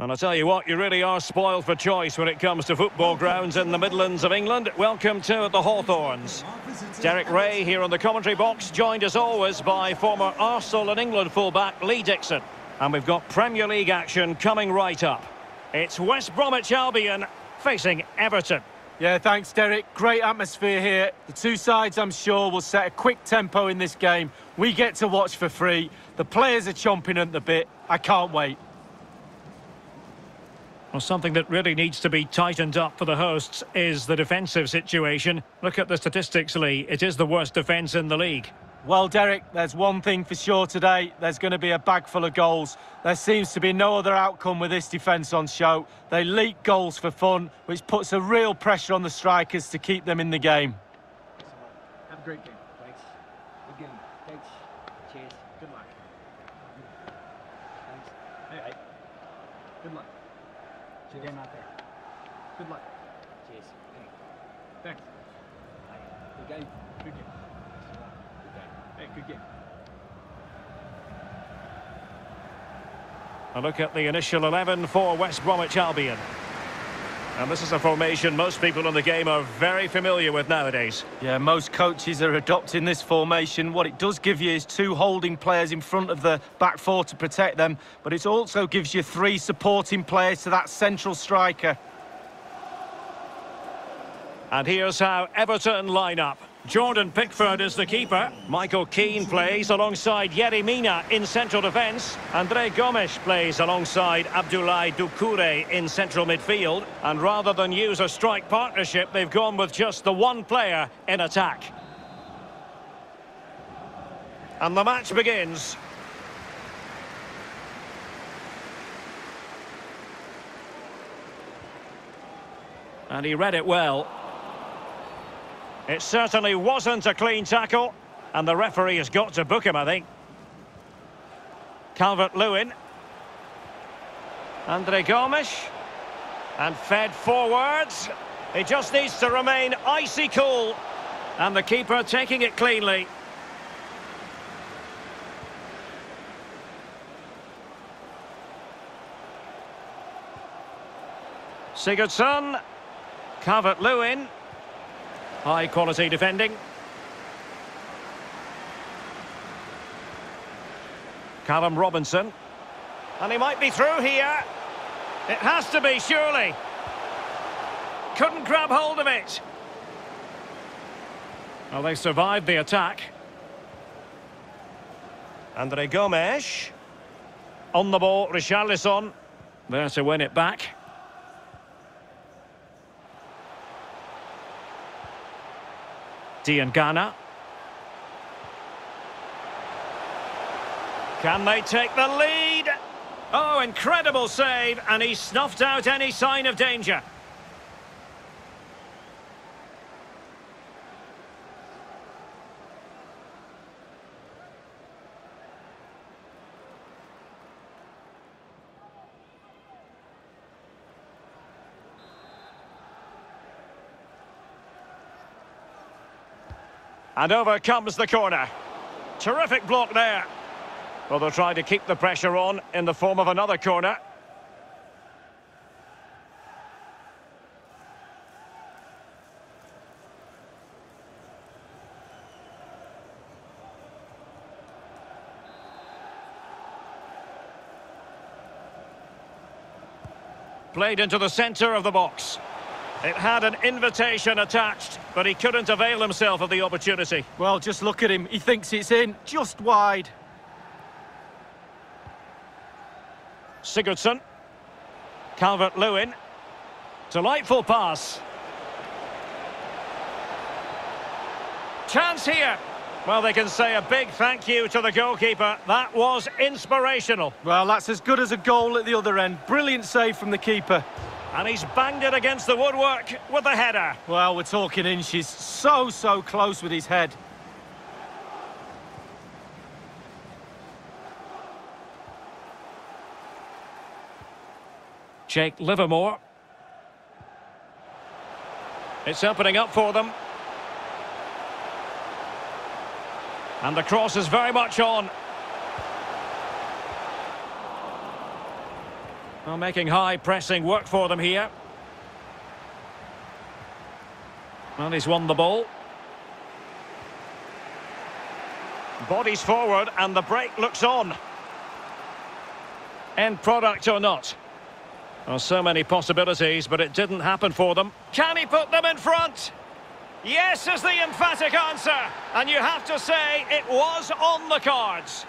And I tell you what, you really are spoiled for choice when it comes to football grounds in the Midlands of England. Welcome to the Hawthorns. Derek Ray here on the commentary box, joined as always by former Arsenal and England fullback Lee Dixon. And we've got Premier League action coming right up. It's West Bromwich Albion facing Everton. Yeah, thanks, Derek. Great atmosphere here. The two sides, I'm sure, will set a quick tempo in this game. We get to watch for free. The players are chomping at the bit. I can't wait. Well, something that really needs to be tightened up for the hosts is the defensive situation. Look at the statistics, Lee. It is the worst defence in the league. Well, Derek, there's one thing for sure today. There's going to be a bag full of goals. There seems to be no other outcome with this defence on show. They leak goals for fun, which puts a real pressure on the strikers to keep them in the game. Have a great game. Thanks. Good game. Thanks. Cheers. Good luck. Thanks. All right. Good luck. Good game out there. Good luck. Cheers. Thanks. Good game. Good game. Good game. Hey, good game. A look at the initial 11 for West Bromwich Albion. And this is a formation most people in the game are very familiar with nowadays. Yeah, most coaches are adopting this formation. What it does give you is two holding players in front of the back four to protect them, but it also gives you three supporting players to that central striker. And here's how Everton line up. Jordan Pickford is the keeper. Michael Keane plays alongside Yerry Mina in central defence. Andre Gomes plays alongside Abdoulaye Doucouré in central midfield. And rather than use a strike partnership, they've gone with just the one player in attack. And the match begins. And he read it well. It certainly wasn't a clean tackle, and the referee has got to book him, I think. Calvert-Lewin. Andre Gomes. And fed forwards. He just needs to remain icy cool. And the keeper taking it cleanly. Sigurdsson. Calvert-Lewin. High quality defending. Callum Robinson. And he might be through here. It has to be, surely. Couldn't grab hold of it. Well, they survived the attack. Andre Gomes. On the ball, Richarlison. There to win it back. Diangana. Can they take the lead? Oh, incredible save, and he snuffed out any sign of danger. And over comes the corner. Terrific block there. Well, they'll try to keep the pressure on in the form of another corner. Played into the centre of the box. It had an invitation attached, but he couldn't avail himself of the opportunity. Well, just look at him. He thinks it's in, just wide. Sigurdsson. Calvert-Lewin. Delightful pass. Chance here. Well, they can say a big thank you to the goalkeeper. That was inspirational. Well, that's as good as a goal at the other end. Brilliant save from the keeper. And he's banged it against the woodwork with the header. Well, we're talking inches. So, so close with his head. Jake Livermore. It's opening up for them. And the cross is very much on. Well, making high pressing work for them here. Well, he's won the ball. Bodies forward and the break looks on. End product or not. Well, so many possibilities, but it didn't happen for them. Can he put them in front? Yes is the emphatic answer. And you have to say it was on the cards.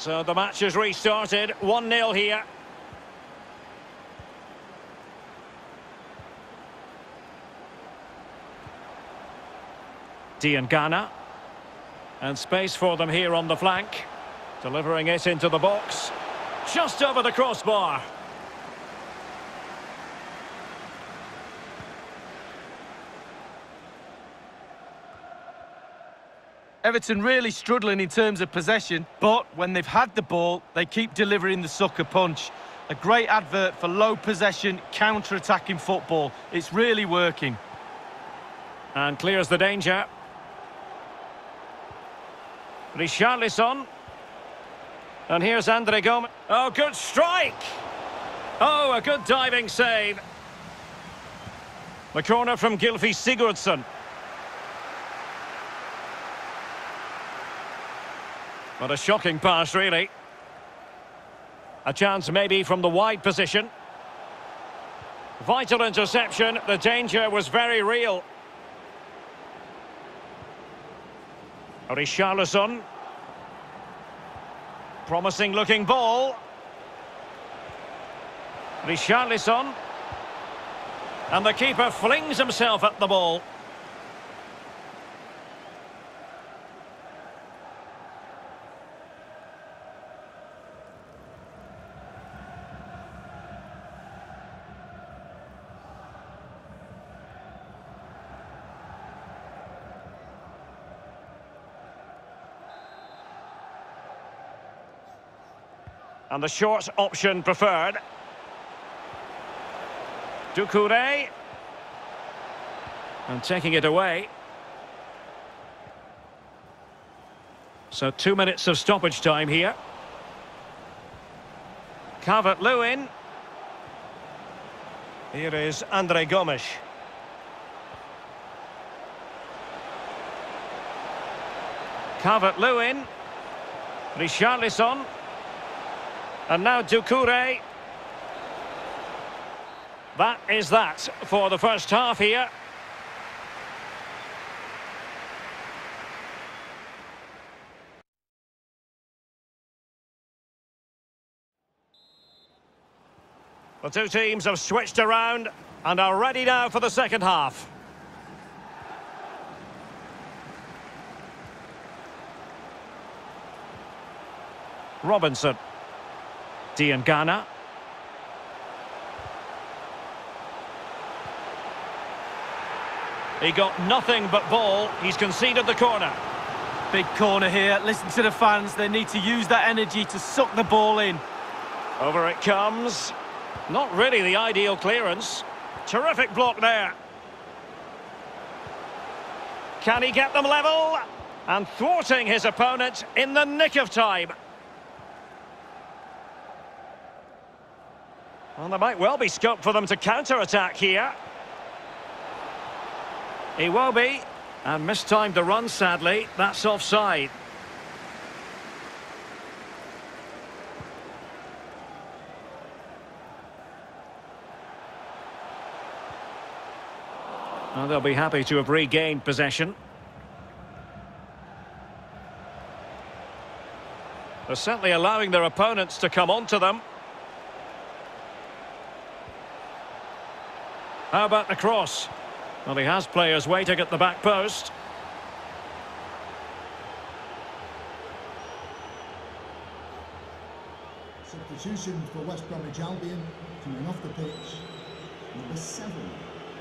So the match has restarted. 1-0 here. Diangana. And space for them here on the flank. Delivering it into the box. Just over the crossbar. Everton really struggling in terms of possession, but when they've had the ball, they keep delivering the sucker punch. A great advert for low possession, counter-attacking football. It's really working. And clears the danger. Richarlison. And here's Andre Gomes. Oh, good strike! Oh, a good diving save. The corner from Gylfi Sigurdsson. What a shocking pass, really. A chance maybe from the wide position. Vital interception. The danger was very real. Richarlison. Promising looking ball. Richarlison. And the keeper flings himself at the ball. And the short option preferred. Doucouré. And taking it away. So two minutes of stoppage time here. Calvert-Lewin. Here is Andre Gomes. Calvert-Lewin. Richarlison. And now Doucouré. That is that for the first half here. The two teams have switched around and are ready now for the second half. Robinson. Diangana. He got nothing but ball. He's conceded the corner. Big corner here. Listen to the fans. They need to use that energy to suck the ball in. Over it comes. Not really the ideal clearance. Terrific block there. Can he get them level? And thwarting his opponent in the nick of time. Well, there might well be scope for them to counter-attack here. He will be, and mistimed the run, sadly. That's offside. They'll be happy to have regained possession. They're certainly allowing their opponents to come onto them. How about the cross? Well, he has players waiting at the back post. Substitution for West Bromwich Albion, coming off the pitch, number seven,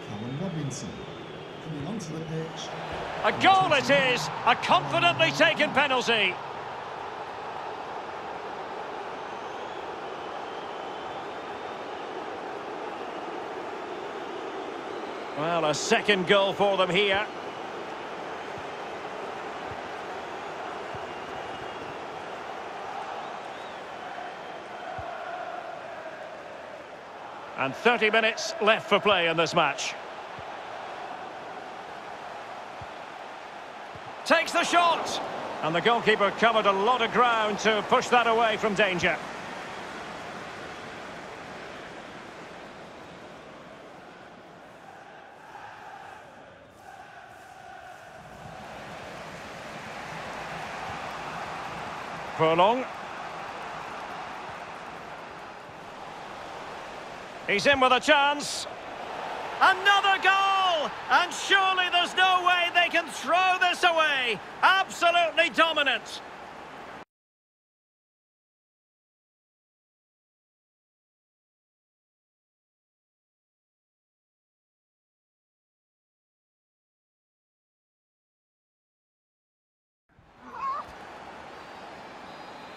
Callum Robinson. Coming onto the pitch. A goal it is! A confidently taken penalty. Well, a second goal for them here. And 30 minutes left for play in this match. Takes the shot! And the goalkeeper covered a lot of ground to push that away from danger. Furlong. He's in with a chance. Another goal! And surely there's no way they can throw this away. Absolutely dominant.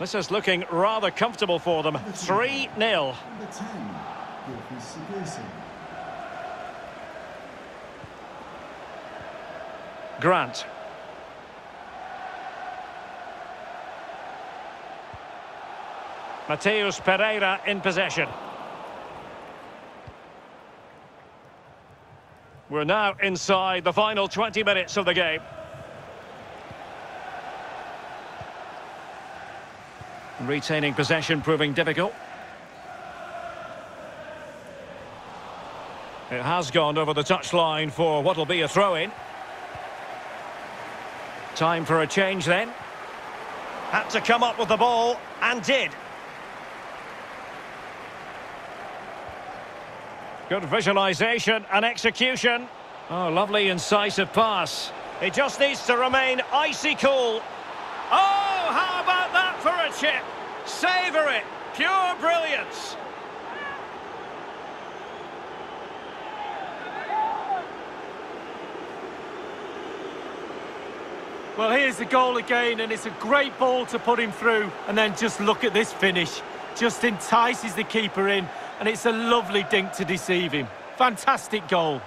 This is looking rather comfortable for them. 3-0. Number 10, Gylfi Sigurdsson. Grant. Matheus Pereira in possession. We're now inside the final 20 minutes of the game. Retaining possession proving difficult. It has gone over the touchline for what will be a throw-in. Time for a change then. Had to come up with the ball, and did. Good visualisation and execution. Oh, lovely incisive pass. He just needs to remain icy cool. Chip? Savour it. Pure brilliance. Well, here's the goal again, and it's a great ball to put him through. And then just look at this finish. Just entices the keeper in, and it's a lovely dink to deceive him. Fantastic goal.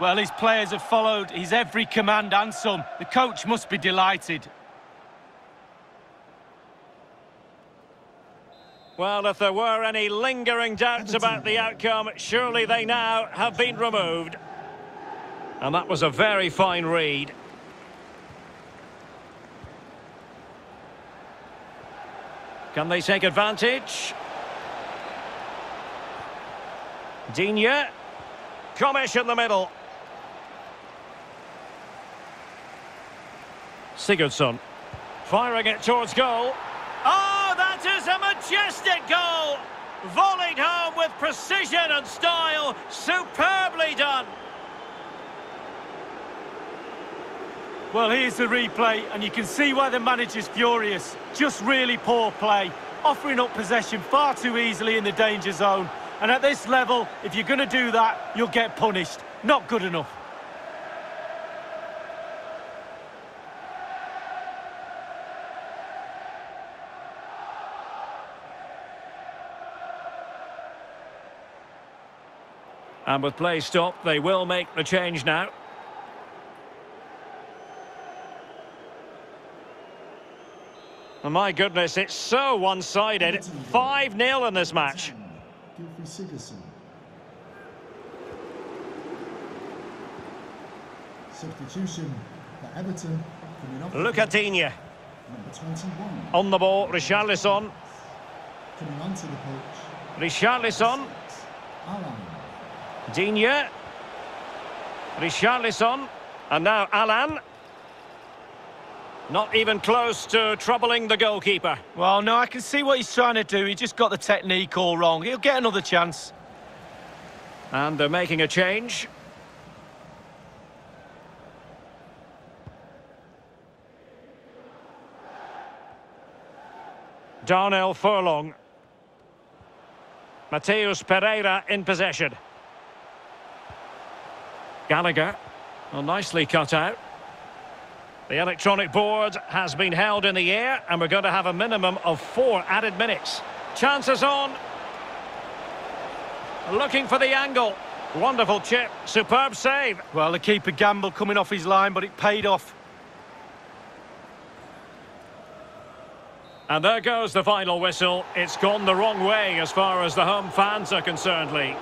Well, his players have followed his every command and some. The coach must be delighted. Well, if there were any lingering doubts about the outcome, surely they now have been removed. And that was a very fine read. Can they take advantage? Digne. Komish in the middle. Sigurdsson. Firing it towards goal. Oh, that is a majestic goal! Volleyed home with precision and style. Superbly done. Well, here's the replay, and you can see why the manager's furious. Just really poor play, offering up possession far too easily in the danger zone. And at this level, if you're going to do that, you'll get punished. Not good enough. And with play stopped, they will make the change now. Oh, my goodness, it's so one-sided. 5-0 in this match. 10, Substitution for Everton coming off. the Look at Digne. Number 21. On the ball, Richarlison. Coming onto the pitch. Richarlison. Allan. Digne. Richarlison. And now Allan. Not even close to troubling the goalkeeper. Well, no, I can see what he's trying to do. He just got the technique all wrong. He'll get another chance. And they're making a change. Darnell Furlong. Matheus Pereira in possession. Gallagher. Well, nicely cut out. The electronic board has been held in the air and we're going to have a minimum of four added minutes. Chances on. Looking for the angle. Wonderful chip. Superb save. Well, the keeper gambled coming off his line, but it paid off. And there goes the final whistle. It's gone the wrong way as far as the home fans are concerned, Lee.